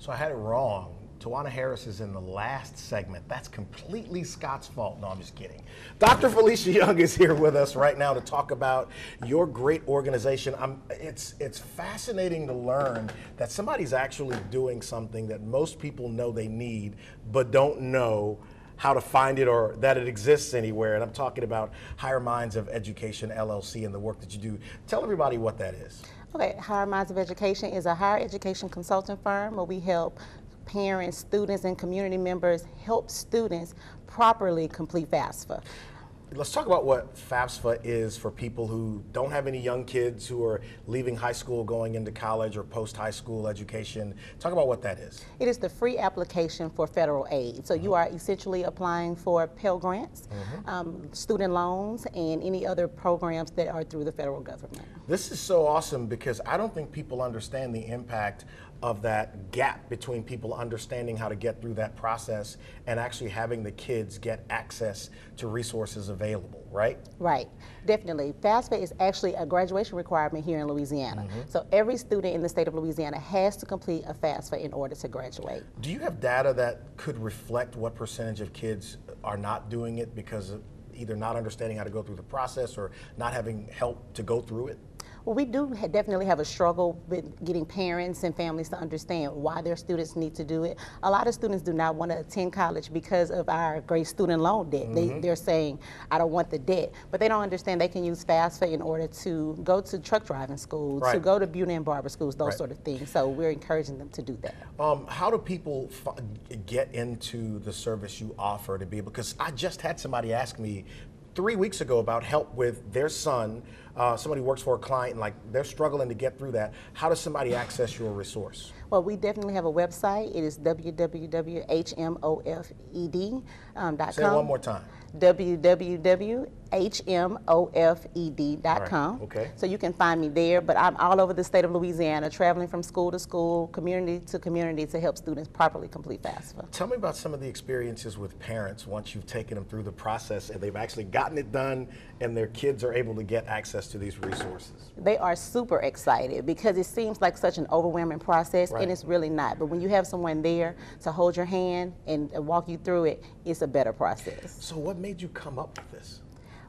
So I had it wrong. Tawana Harris is in the last segment. That's completely Scott's fault. No, I'm just kidding. Dr. Felicia Young is here with us right now to talk about your great organization. I'm, it's, it's fascinating to learn that somebody's actually doing something that most people know they need, but don't know how to find it or that it exists anywhere. And I'm talking about Higher Minds of Education LLC and the work that you do. Tell everybody what that is. Okay, Higher Minds of Education is a higher education consulting firm where we help parents, students, and community members help students properly complete FAFSA. Let's talk about what FAFSA is for people who don't have any young kids who are leaving high school, going into college or post high school education. Talk about what that is. It is the free application for federal aid. So mm -hmm. you are essentially applying for Pell Grants, mm -hmm. um, student loans, and any other programs that are through the federal government. This is so awesome because I don't think people understand the impact of that gap between people understanding how to get through that process and actually having the kids get access to resources available, right? Right, definitely. FAFSA is actually a graduation requirement here in Louisiana. Mm -hmm. So every student in the state of Louisiana has to complete a FAFSA in order to graduate. Do you have data that could reflect what percentage of kids are not doing it because of either not understanding how to go through the process or not having help to go through it? Well, we do ha definitely have a struggle with getting parents and families to understand why their students need to do it. A lot of students do not want to attend college because of our great student loan debt. Mm -hmm. they, mm-hmm. they're saying, I don't want the debt. But they don't understand they can use FAFSA in order to go to truck driving school, right. to go to beauty and barber schools, those right. sort of things. So we're encouraging them to do that. Um, how do people get into the service you offer to be, because I just had somebody ask me three weeks ago about help with their son. Uh, somebody works for a client and like they're struggling to get through that. How does somebody access your resource? Well, we definitely have a website. It is www.hmofed.com. Um, Say it one more time. www.hmofed.com. Right. Okay. So you can find me there, but I'm all over the state of Louisiana, traveling from school to school, community to community to help students properly complete FAFSA. Tell me about some of the experiences with parents once you've taken them through the process and they've actually gotten it done and their kids are able to get access to these resources. They are super excited because it seems like such an overwhelming process. Right and it's really not. But when you have someone there to hold your hand and walk you through it, it's a better process. So what made you come up with this?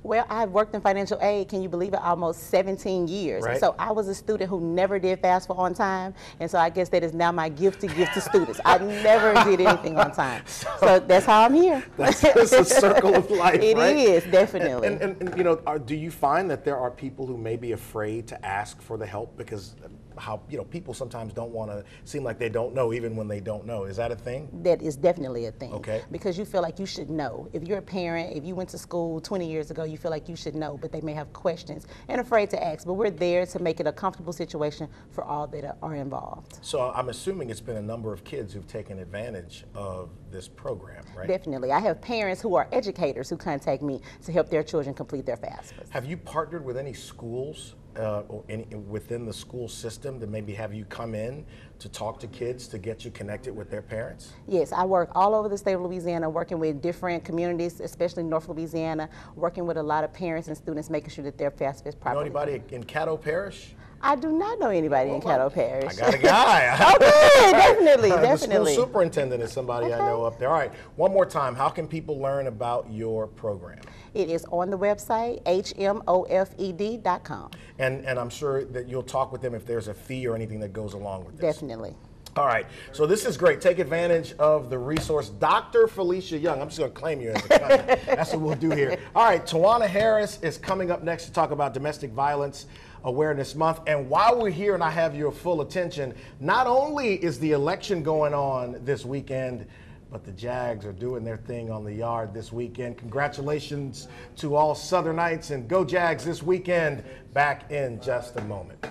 Well, I've worked in financial aid, can you believe it, almost 17 years. Right. So I was a student who never did FAFSA on time. And so I guess that is now my gift to give to students. I never did anything on time. So, so, that's how I'm here. That's a circle of life, It right? is definitely. And, and, and, you know, are, do you find that there are people who may be afraid to ask for the help because how you know people sometimes don't want to seem like they don't know even when they don't know. Is that a thing? That is definitely a thing. Okay. Because you feel like you should know. If you're a parent, if you went to school 20 years ago, you feel like you should know, but they may have questions and afraid to ask. But we're there to make it a comfortable situation for all that are involved. So I'm assuming it's been a number of kids who've taken advantage of this program, right? Definitely. I have parents who are educators who contact me to help their children complete their FAFSA. Have you partnered with any schools uh, or any, within the school system to maybe have you come in to talk to kids to get you connected with their parents? Yes, I work all over the state of Louisiana, working with different communities, especially North Louisiana, working with a lot of parents and students, making sure that their FAFSA is properly. You know anybody in Caddo Parish? I do not know anybody in oh Caddo Parish. I got a guy. okay, definitely, definitely. The school superintendent is somebody okay. I know up there. All right, one more time. How can people learn about your program? It is on the website, hmofed.com. And, and I'm sure that you'll talk with them if there's a fee or anything that goes along with this. Definitely. All right, so this is great. Take advantage of the resource. Dr. Felicia Young, I'm just going to claim you as a client. That's what we'll do here. All right, Tawana Harris is coming up next to talk about Domestic Violence Awareness Month. And while we're here and I have your full attention, not only is the election going on this weekend, but the Jags are doing their thing on the yard this weekend. Congratulations to all Southernites and go Jags this weekend. Back in just a moment.